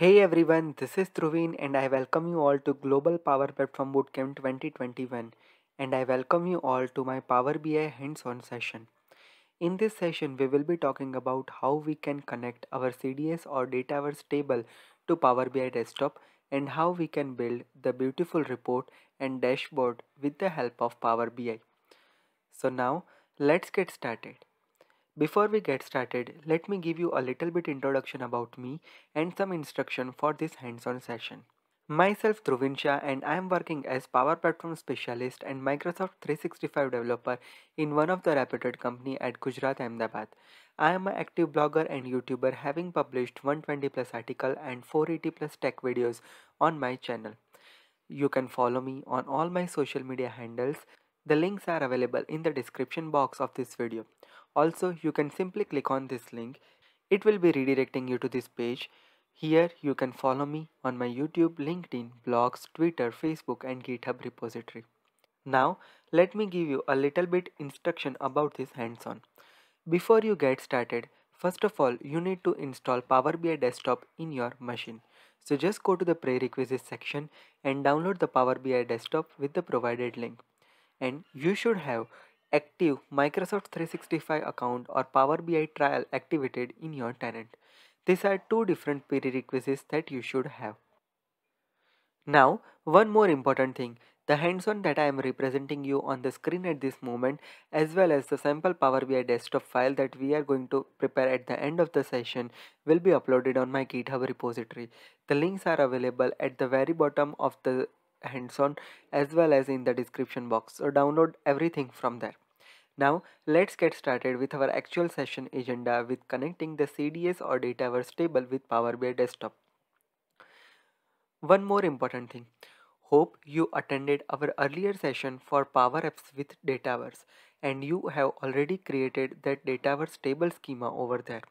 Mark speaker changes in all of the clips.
Speaker 1: Hey everyone, this is Dhruvin and I welcome you all to Global Power Platform Bootcamp 2021 and I welcome you all to my Power BI hands-on session. In this session, we will be talking about how we can connect our CDS or Dataverse table to Power BI desktop and how we can build the beautiful report and dashboard with the help of Power BI. So now, let's get started. Before we get started, let me give you a little bit introduction about me and some instruction for this hands-on session. Myself Dhruvin Shah and I am working as Power Platform Specialist and Microsoft 365 developer in one of the reputed company at Gujarat Ahmedabad. I am an active blogger and YouTuber having published 120 plus article and 480 plus tech videos on my channel. You can follow me on all my social media handles. The links are available in the description box of this video. Also, you can simply click on this link. It will be redirecting you to this page. Here you can follow me on my YouTube, LinkedIn, blogs, Twitter, Facebook and GitHub repository. Now, let me give you a little bit instruction about this hands-on. Before you get started, first of all, you need to install Power BI Desktop in your machine. So just go to the prerequisites section and download the Power BI Desktop with the provided link. And you should have active Microsoft 365 account or Power BI trial activated in your tenant. These are two different prerequisites that you should have. Now, one more important thing. The hands-on that I am representing you on the screen at this moment as well as the sample Power BI desktop file that we are going to prepare at the end of the session will be uploaded on my GitHub repository. The links are available at the very bottom of the hands-on as well as in the description box. So download everything from there. Now let's get started with our actual session agenda with connecting the CDS or Dataverse table with Power BI desktop. One more important thing. Hope you attended our earlier session for Power Apps with Dataverse and you have already created that Dataverse table schema over there.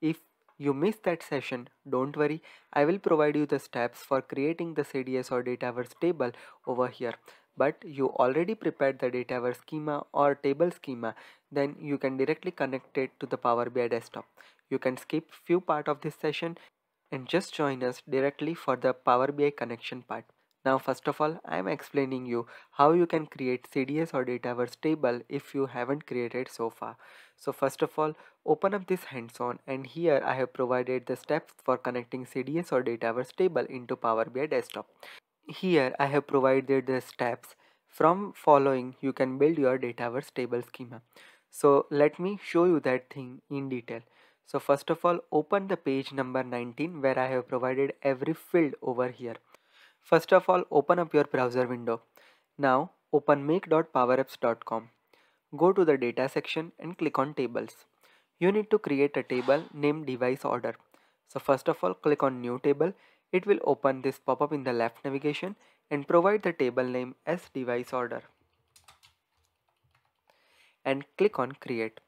Speaker 1: If you missed that session, don't worry, I will provide you the steps for creating the CDS or Dataverse table over here. But you already prepared the Dataverse schema or table schema, then you can directly connect it to the Power BI desktop. You can skip few part of this session and just join us directly for the Power BI connection part. Now first of all I am explaining you how you can create CDS or Dataverse table if you haven't created so far. So first of all open up this hands-on and here I have provided the steps for connecting CDS or Dataverse table into Power BI desktop. Here I have provided the steps from following you can build your Dataverse table schema. So let me show you that thing in detail. So first of all open the page number 19 where I have provided every field over here. First of all, open up your browser window. Now, open make.powerapps.com. Go to the data section and click on tables. You need to create a table named device order. So first of all, click on new table. It will open this pop-up in the left navigation and provide the table name as device order. And click on create.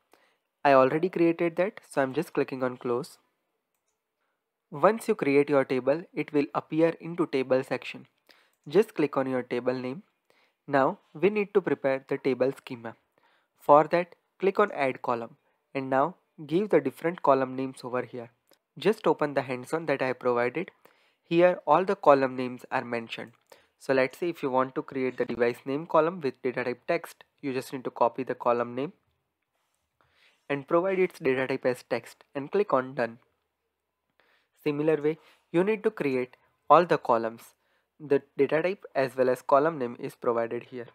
Speaker 1: I already created that, so I'm just clicking on close. Once you create your table, it will appear into table section. Just click on your table name. Now we need to prepare the table schema. For that, click on add column and now give the different column names over here. Just open the hands-on that I provided. Here all the column names are mentioned. So let's say if you want to create the device name column with data type text, you just need to copy the column name and provide its data type as text and click on done. Similar way, you need to create all the columns. The data type as well as column name is provided here.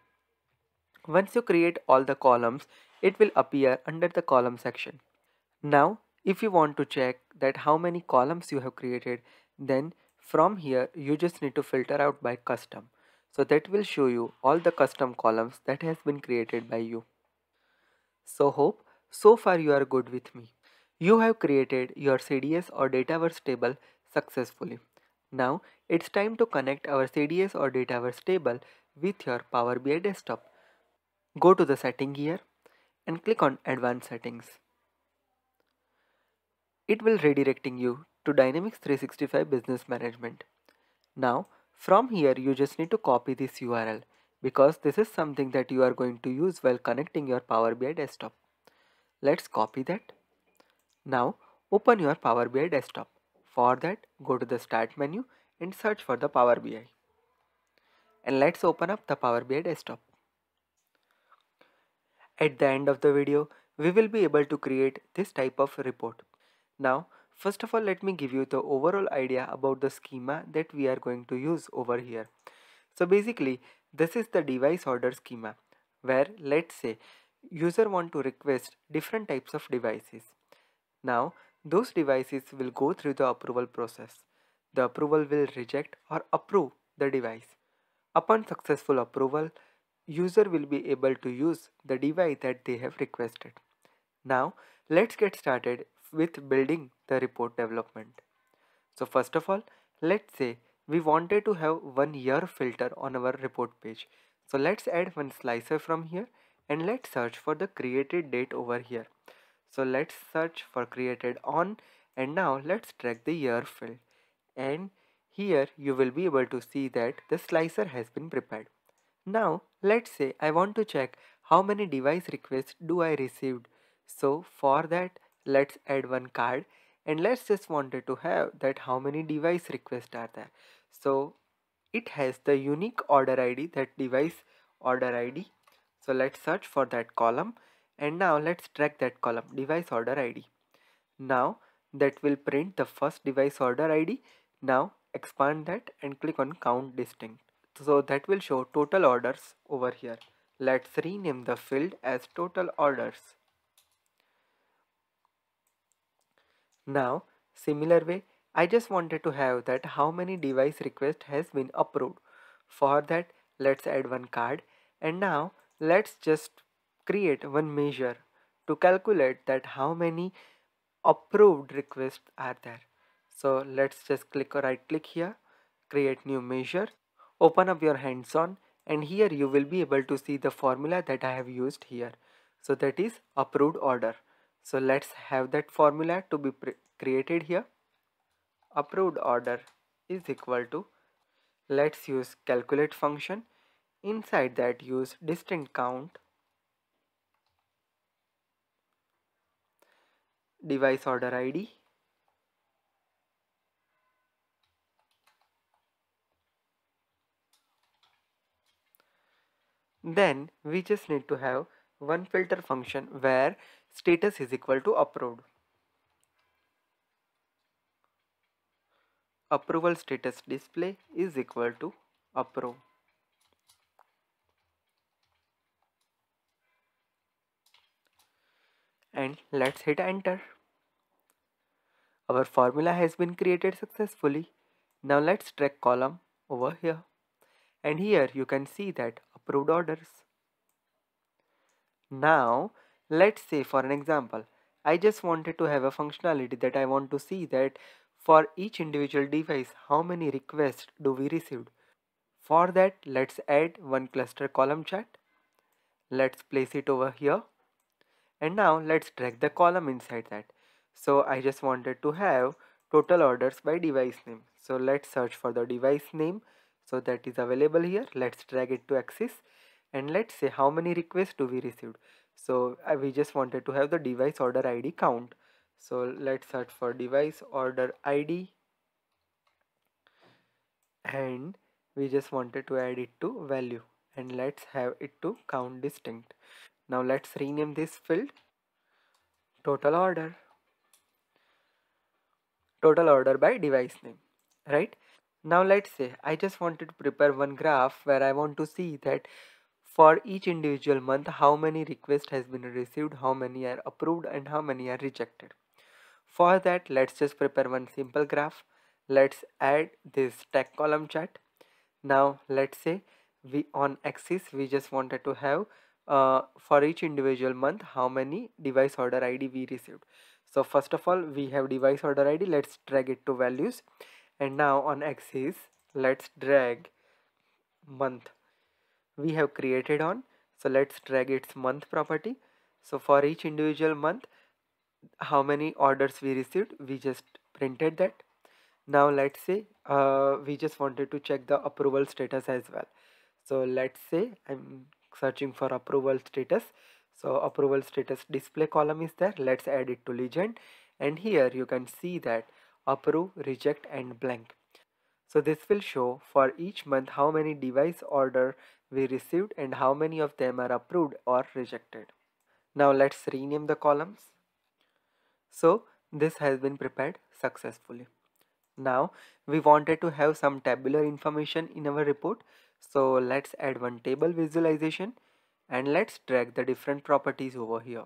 Speaker 1: Once you create all the columns, it will appear under the column section. Now, if you want to check that how many columns you have created, then from here you just need to filter out by custom. So that will show you all the custom columns that has been created by you. So hope so far you are good with me. You have created your CDS or Dataverse table successfully. Now it's time to connect our CDS or Dataverse table with your Power BI desktop. Go to the setting here and click on advanced settings. It will redirecting you to Dynamics 365 Business Management. Now from here you just need to copy this URL because this is something that you are going to use while connecting your Power BI desktop. Let's copy that now open your Power BI desktop. For that, go to the Start menu and search for the Power BI. And let's open up the Power BI desktop. At the end of the video, we will be able to create this type of report. Now, first of all, let me give you the overall idea about the schema that we are going to use over here. So basically, this is the device order schema where let's say user want to request different types of devices. Now, those devices will go through the approval process. The approval will reject or approve the device. Upon successful approval, user will be able to use the device that they have requested. Now, let's get started with building the report development. So first of all, let's say we wanted to have one year filter on our report page. So let's add one slicer from here and let's search for the created date over here. So let's search for created on and now let's drag the year field and here you will be able to see that the slicer has been prepared. Now let's say I want to check how many device requests do I received. So for that let's add one card and let's just wanted to have that how many device requests are there. So it has the unique order id that device order id so let's search for that column and now let's track that column device order id now that will print the first device order id now expand that and click on count distinct so that will show total orders over here let's rename the field as total orders Now, similar way, I just wanted to have that how many device request has been approved. For that, let's add one card and now let's just create one measure to calculate that how many approved requests are there. So let's just click or right click here, create new measure, open up your hands-on and here you will be able to see the formula that I have used here. So that is approved order. So let's have that formula to be created here. Approved order is equal to let's use calculate function inside that use distinct count device order id then we just need to have one filter function where status is equal to approved. Approval status display is equal to approve. And let's hit enter. Our formula has been created successfully. Now let's track column over here. And here you can see that approved orders. Now Let's say for an example, I just wanted to have a functionality that I want to see that for each individual device, how many requests do we received. For that, let's add one cluster column chart. Let's place it over here. And now let's drag the column inside that. So I just wanted to have total orders by device name. So let's search for the device name. So that is available here. Let's drag it to axis. And let's say how many requests do we received. So uh, we just wanted to have the device order id count. So let's search for device order id and we just wanted to add it to value and let's have it to count distinct. Now let's rename this field. Total order. Total order by device name right now let's say i just wanted to prepare one graph where i want to see that for each individual month how many requests has been received how many are approved and how many are rejected. For that let's just prepare one simple graph. Let's add this tag column chart. Now let's say we on axis we just wanted to have uh, for each individual month how many device order id we received. So first of all we have device order id let's drag it to values and now on axis let's drag month we have created on. So let's drag its month property. So for each individual month how many orders we received we just printed that. Now let's say uh, we just wanted to check the approval status as well. So let's say i'm searching for approval status. So approval status display column is there. Let's add it to legend. And here you can see that approve, reject and blank. So this will show for each month how many device order we received and how many of them are approved or rejected. Now let's rename the columns. So this has been prepared successfully. Now we wanted to have some tabular information in our report. So let's add one table visualization and let's drag the different properties over here.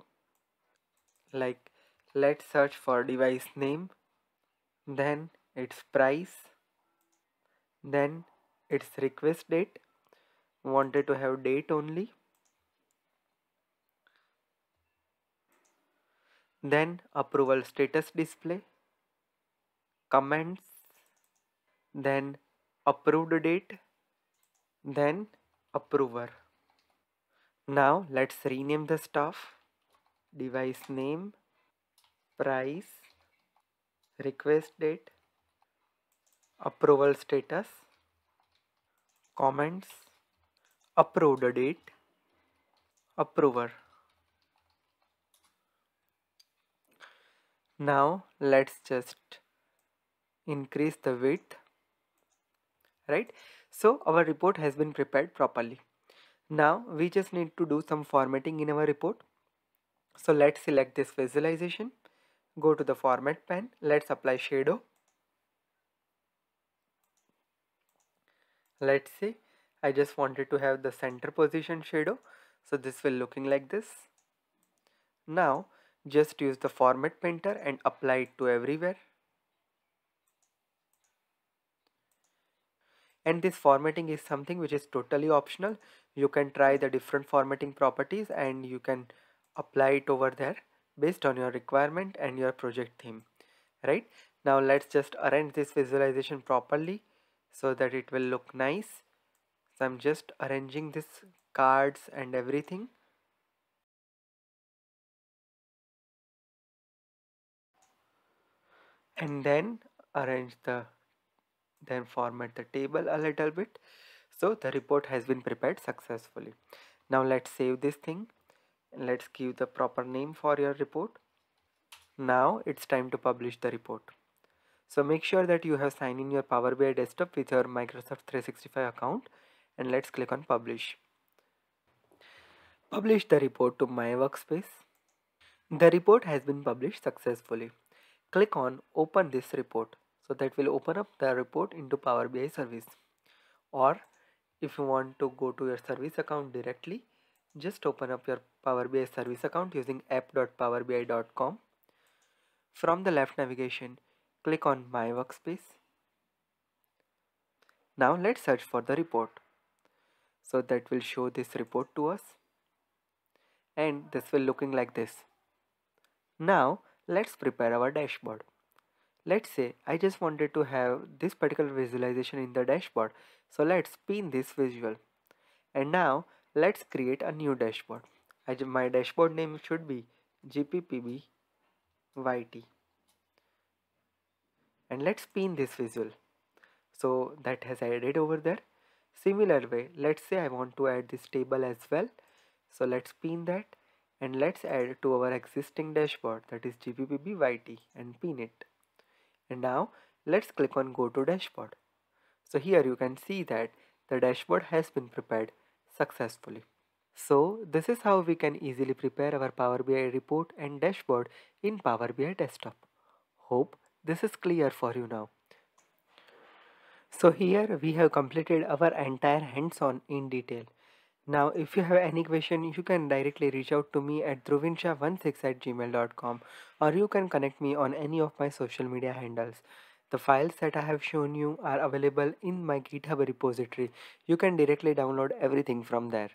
Speaker 1: Like let's search for device name, then its price, then its request date, wanted to have date only, then approval status display, comments, then approved date, then approver. Now let's rename the stuff, device name, price, request date, approval status, comments, approved date, approver. Now let's just increase the width right? So our report has been prepared properly. Now we just need to do some formatting in our report. So let's select this visualization go to the format pane let's apply shadow. Let's see. I just wanted to have the center position shadow. So this will looking like this. Now just use the format painter and apply it to everywhere. And this formatting is something which is totally optional. You can try the different formatting properties and you can apply it over there based on your requirement and your project theme right? Now let's just arrange this visualization properly so that it will look nice. So I'm just arranging this cards and everything. And then arrange the then format the table a little bit. So the report has been prepared successfully. Now let's save this thing let's give the proper name for your report. Now it's time to publish the report. So make sure that you have signed in your Power BI desktop with your Microsoft 365 account and let's click on publish. Publish the report to my workspace. The report has been published successfully. Click on open this report. So that will open up the report into Power BI service. Or if you want to go to your service account directly just open up your Power BI service account using app.powerbi.com from the left navigation click on my workspace. Now let's search for the report. So that will show this report to us. And this will looking like this. Now let's prepare our dashboard. Let's say I just wanted to have this particular visualization in the dashboard. So let's pin this visual. And now let's create a new dashboard. As my dashboard name should be GPPB YT and let's pin this visual. So that has added over there. Similar way let's say I want to add this table as well. So let's pin that. And let's add to our existing dashboard that is GPPB YT and pin it. And now let's click on go to dashboard. So here you can see that the dashboard has been prepared successfully. So this is how we can easily prepare our Power BI report and dashboard in Power BI desktop. Hope this is clear for you now. So here we have completed our entire hands-on in detail. Now, if you have any question, you can directly reach out to me at dhruvinshah16 at gmail.com or you can connect me on any of my social media handles. The files that I have shown you are available in my GitHub repository. You can directly download everything from there.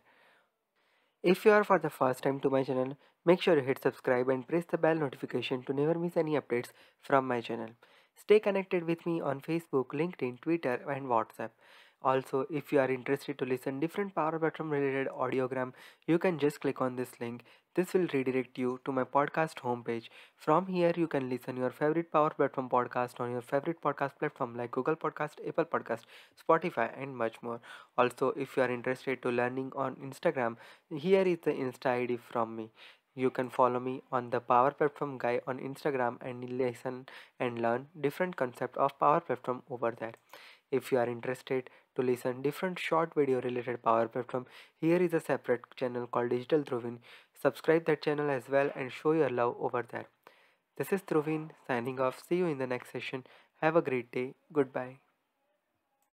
Speaker 1: If you are for the first time to my channel, make sure you hit subscribe and press the bell notification to never miss any updates from my channel. Stay connected with me on Facebook, LinkedIn, Twitter and WhatsApp. Also, if you are interested to listen different Power Platform related audiogram, you can just click on this link. This will redirect you to my podcast homepage. From here, you can listen your favorite Power Platform podcast on your favorite podcast platform like Google Podcast, Apple Podcast, Spotify, and much more. Also, if you are interested to learning on Instagram, here is the Insta ID from me. You can follow me on the Power Platform Guy on Instagram and listen and learn different concept of Power Platform over there. If you are interested to listen different short video related Power Platform, here is a separate channel called Digital Dhruvin. Subscribe that channel as well and show your love over there. This is Dhruvin signing off. See you in the next session. Have a great day. Goodbye.